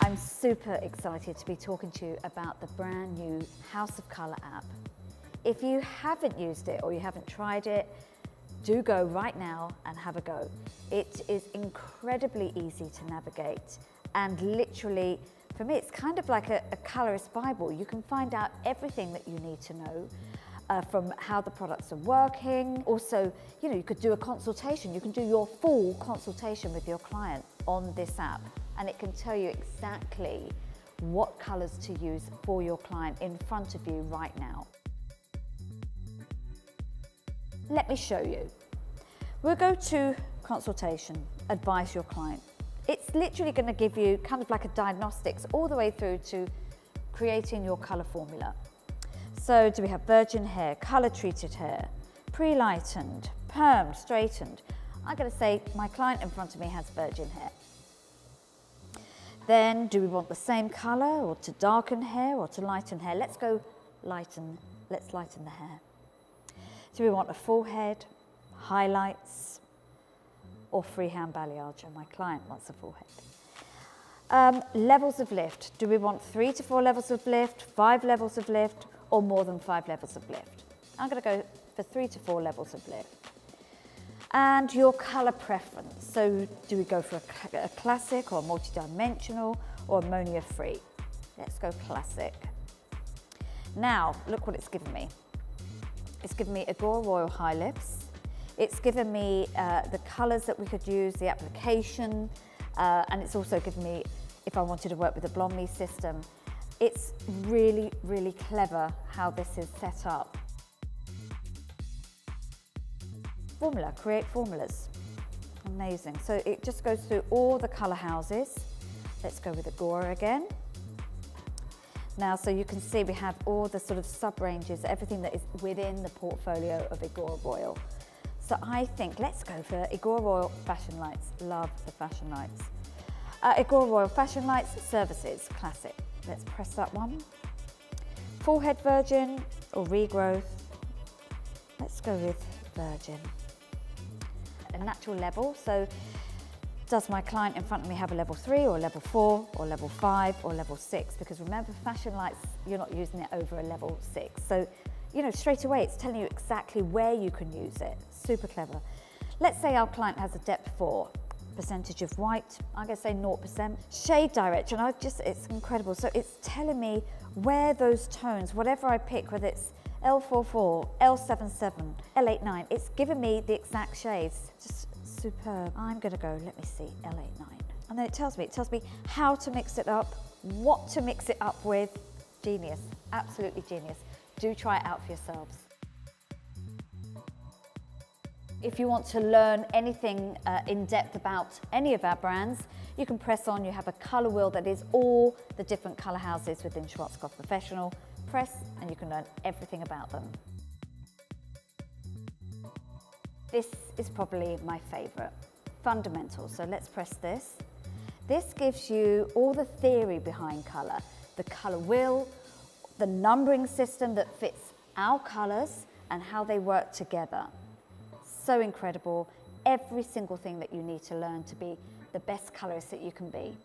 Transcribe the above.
I'm super excited to be talking to you about the brand new House of Colour app. If you haven't used it or you haven't tried it, do go right now and have a go. It is incredibly easy to navigate and literally, for me, it's kind of like a, a colorist Bible. You can find out everything that you need to know. Uh, from how the products are working. Also, you know, you could do a consultation. You can do your full consultation with your client on this app and it can tell you exactly what colors to use for your client in front of you right now. Let me show you. We'll go to consultation, advise your client. It's literally going to give you kind of like a diagnostics all the way through to creating your colour formula. So do we have virgin hair, colour treated hair, pre-lightened, permed, straightened? I'm going to say my client in front of me has virgin hair. Then do we want the same colour or to darken hair or to lighten hair? Let's go lighten, let's lighten the hair. Do we want a full head, highlights, or freehand balayage? My client wants a full head. Um, levels of lift. Do we want three to four levels of lift, five levels of lift, or more than five levels of lift? I'm going to go for three to four levels of lift and your color preference. So do we go for a, a classic or multi-dimensional or ammonia free? Let's go classic. Now, look what it's given me. It's given me Igora Royal High Lifts. It's given me uh, the colors that we could use, the application, uh, and it's also given me, if I wanted to work with the Blond Me system, it's really, really clever how this is set up. formula, create formulas. Amazing. So it just goes through all the colour houses. Let's go with Igora again. Now, so you can see we have all the sort of sub-ranges, everything that is within the portfolio of Igora Royal. So I think, let's go for Igora Royal Fashion Lights. Love the Fashion Lights. Uh, Royal Fashion Lights Services, classic. Let's press that one. Full head virgin or regrowth. Let's go with virgin a natural level. So does my client in front of me have a level three or level four or level five or level six? Because remember, fashion lights, you're not using it over a level six. So, you know, straight away, it's telling you exactly where you can use it. Super clever. Let's say our client has a depth four, percentage of white, I'm gonna say 0%. Shade direction, I just, it's incredible. So it's telling me where those tones, whatever I pick, whether it's L44, L77, L89. It's given me the exact shades. Just superb. I'm gonna go, let me see, L89. And then it tells me, it tells me how to mix it up, what to mix it up with. Genius, absolutely genius. Do try it out for yourselves. If you want to learn anything uh, in depth about any of our brands, you can press on, you have a colour wheel that is all the different colour houses within Schwarzkopf Professional press and you can learn everything about them. This is probably my favourite, fundamental. So let's press this. This gives you all the theory behind colour, the colour wheel, the numbering system that fits our colours and how they work together. So incredible, every single thing that you need to learn to be the best colorist that you can be.